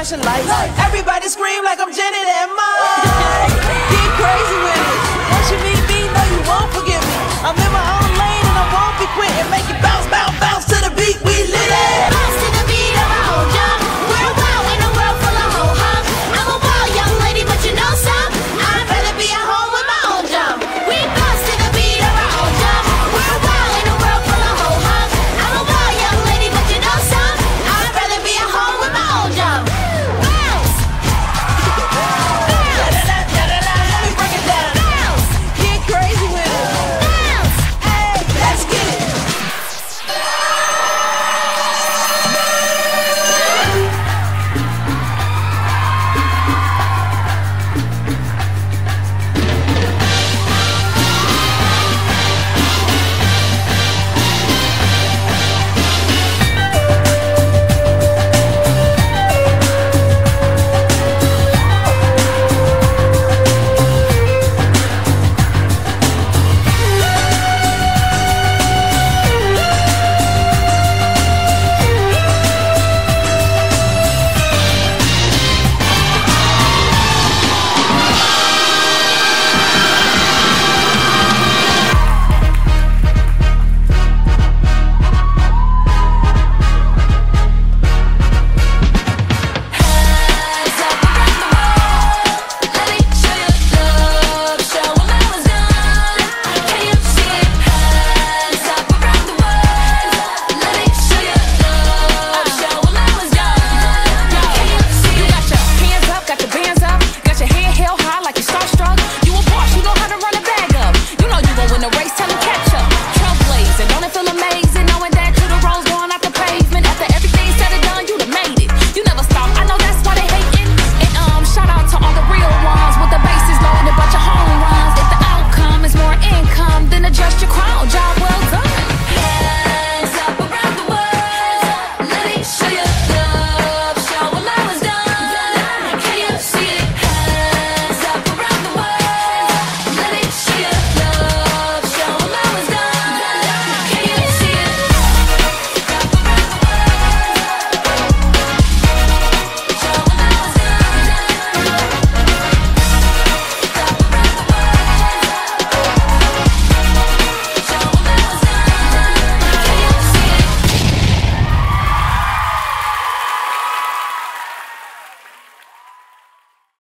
all Everybody's